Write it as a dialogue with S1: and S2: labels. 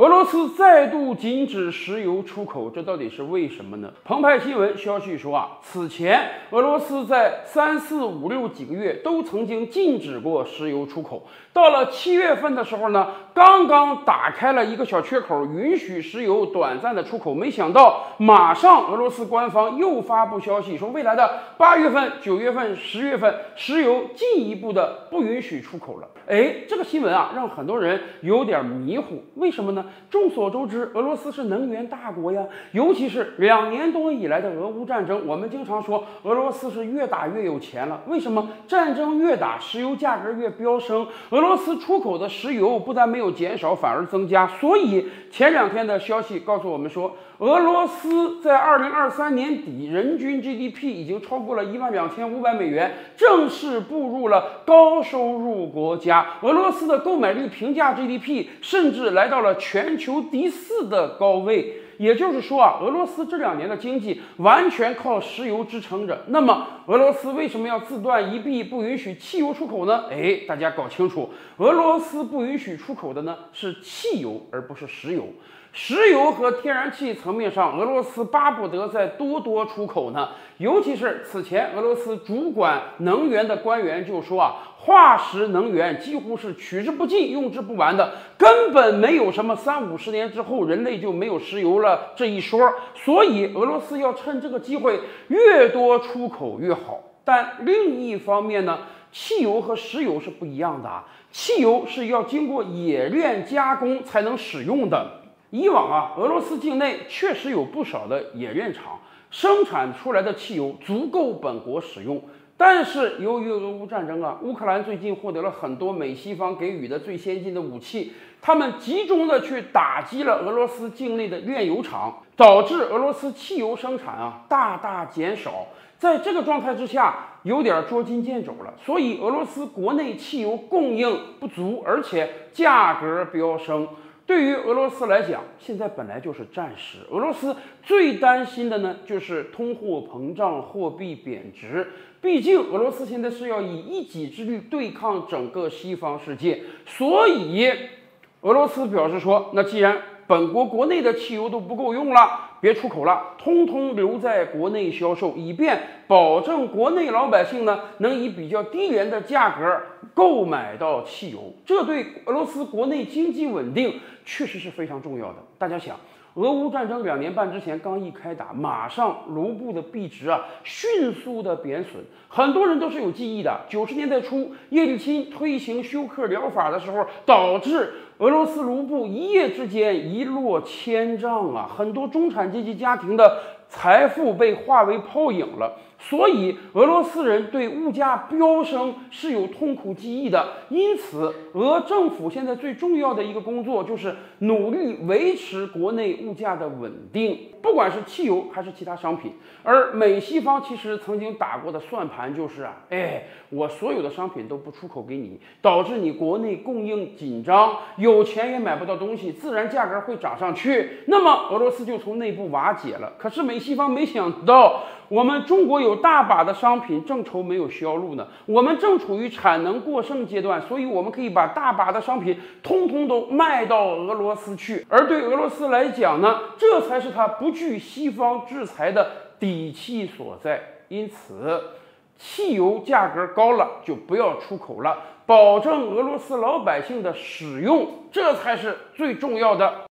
S1: 俄罗斯再度禁止石油出口，这到底是为什么呢？澎湃新闻消息说啊，此前俄罗斯在三四五六几个月都曾经禁止过石油出口，到了七月份的时候呢，刚刚打开了一个小缺口，允许石油短暂的出口，没想到马上俄罗斯官方又发布消息说，未来的八月份、九月份、十月份，石油进一步的不允许出口了。哎，这个新闻啊，让很多人有点迷糊，为什么呢？众所周知，俄罗斯是能源大国呀，尤其是两年多以来的俄乌战争，我们经常说俄罗斯是越打越有钱了。为什么战争越打，石油价格越飙升？俄罗斯出口的石油不但没有减少，反而增加。所以前两天的消息告诉我们说，俄罗斯在二零二三年底人均 GDP 已经超过了一万两千五百美元，正式步入了高收入国家。俄罗斯的购买力平价 GDP 甚至来到了全全球第四的高位，也就是说啊，俄罗斯这两年的经济完全靠石油支撑着。那么，俄罗斯为什么要自断一臂，不允许汽油出口呢？哎，大家搞清楚，俄罗斯不允许出口的呢是汽油，而不是石油。石油和天然气层面上，俄罗斯巴不得再多多出口呢。尤其是此前，俄罗斯主管能源的官员就说啊，化石能源几乎是取之不尽、用之不完的，根本没有什么三五十年之后人类就没有石油了这一说。所以，俄罗斯要趁这个机会越多出口越好。但另一方面呢，汽油和石油是不一样的啊，汽油是要经过冶炼加工才能使用的。以往啊，俄罗斯境内确实有不少的冶炼厂生产出来的汽油足够本国使用，但是由于俄乌战争啊，乌克兰最近获得了很多美西方给予的最先进的武器，他们集中的去打击了俄罗斯境内的炼油厂，导致俄罗斯汽油生产啊大大减少。在这个状态之下，有点捉襟见肘了，所以俄罗斯国内汽油供应不足，而且价格飙升。对于俄罗斯来讲，现在本来就是战时。俄罗斯最担心的呢，就是通货膨胀、货币贬值。毕竟俄罗斯现在是要以一己之力对抗整个西方世界，所以俄罗斯表示说，那既然本国国内的汽油都不够用了，别出口了，通通留在国内销售，以便保证国内老百姓呢能以比较低廉的价格购买到汽油。这对俄罗斯国内经济稳定确实是非常重要的。大家想，俄乌战争两年半之前刚一开打，马上卢布的币值啊迅速的贬损，很多人都是有记忆的。九十年代初，叶利钦推行休克疗法的时候，导致俄罗斯卢布一夜之间一落千丈啊，很多中产阶级家庭的财富被化为泡影了。所以，俄罗斯人对物价飙升是有痛苦记忆的。因此，俄政府现在最重要的一个工作就是努力维持国内物价的稳定，不管是汽油还是其他商品。而美西方其实曾经打过的算盘就是啊，哎，我所有的商品都不出口给你，导致你国内供应紧张，有钱也买不到东西，自然价格会涨上去。那么，俄罗斯就从内部瓦解了。可是美西方没想到，我们中国有大把的商品正愁没有销路呢，我们正处于产能过剩阶段，所以我们可以把大把的商品通通都卖到俄罗斯去。而对俄罗斯来讲呢，这才是他不惧西方制裁的底气所在。因此，汽油价格高了就不要出口了，保证俄罗斯老百姓的使用，这才是最重要的。